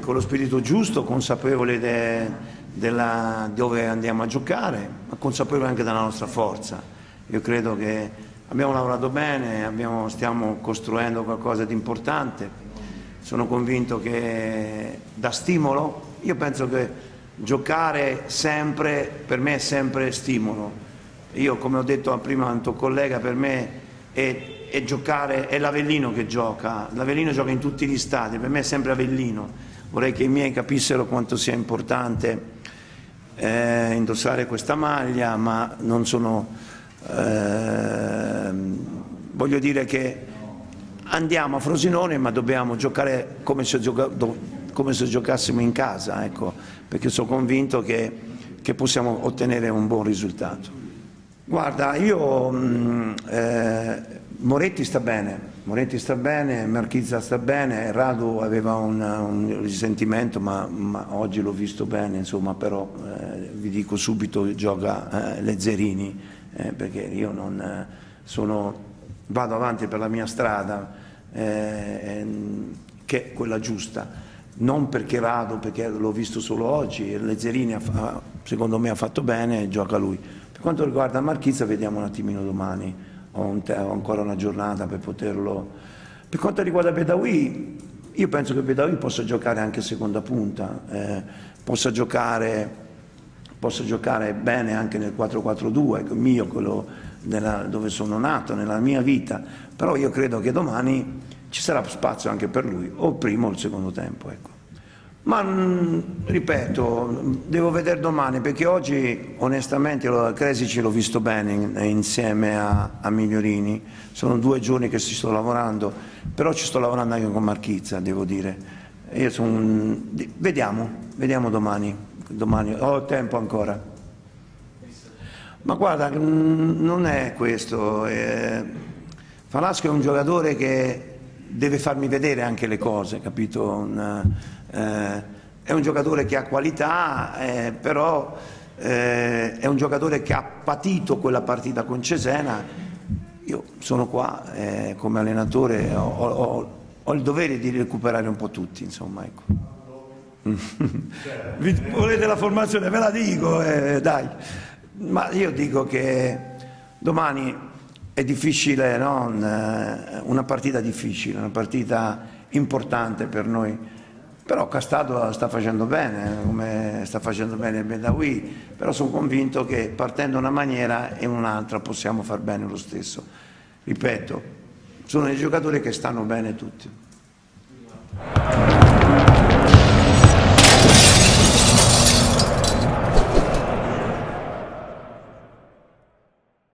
con lo spirito giusto, consapevole de, della, dove andiamo a giocare, ma consapevole anche della nostra forza. Io credo che abbiamo lavorato bene, abbiamo, stiamo costruendo qualcosa di importante, sono convinto che da stimolo, io penso che giocare sempre, per me è sempre stimolo. Io come ho detto prima a un tuo collega, per me è e giocare, è l'Avellino che gioca, l'Avellino gioca in tutti gli stadi, per me è sempre Avellino, vorrei che i miei capissero quanto sia importante eh, indossare questa maglia, ma non sono, eh, voglio dire che andiamo a Frosinone ma dobbiamo giocare come se, gioca, come se giocassimo in casa, ecco, perché sono convinto che, che possiamo ottenere un buon risultato. Guarda, io mh, eh, Moretti sta bene, Moretti sta bene, Marchizza sta bene, Radu aveva un, un risentimento ma, ma oggi l'ho visto bene, insomma, però eh, vi dico subito gioca eh, Lezzerini eh, perché io non eh, sono, vado avanti per la mia strada eh, che è quella giusta, non perché Radu, perché l'ho visto solo oggi, Lezzerini ha, secondo me ha fatto bene, gioca lui. Per quanto riguarda Marchizza vediamo un attimino domani. Ho, un ho ancora una giornata per poterlo... Per quanto riguarda Bedawi, io penso che Bedawi possa giocare anche seconda punta, eh, possa, giocare, possa giocare bene anche nel 4-4-2, mio, quello nella, dove sono nato, nella mia vita, però io credo che domani ci sarà spazio anche per lui, o il primo o il secondo tempo. Ecco. Ma mm, ripeto, devo vedere domani perché oggi onestamente Cresici l'ho visto bene insieme a, a, Migliorini, sono due giorni che ci sto lavorando, però ci sto lavorando anche con Marchizza, devo dire. Son, vediamo, vediamo domani, domani, ho tempo ancora. Ma guarda, mm, non è questo. Eh, Falasco è un giocatore che deve farmi vedere anche le cose, capito? Una, eh, è un giocatore che ha qualità, eh, però eh, è un giocatore che ha patito quella partita con Cesena. Io sono qua eh, come allenatore, ho, ho, ho, il dovere di recuperare un po' tutti, insomma, ecco. Volete la formazione? Ve la dico, eh, dai. Ma io dico che domani è difficile, no? Eh, una partita difficile, una partita importante per noi però Castato sta facendo bene, come sta facendo bene il Bedawi, però sono convinto che partendo una maniera e un'altra possiamo far bene lo stesso. Ripeto, sono dei giocatori che stanno bene tutti.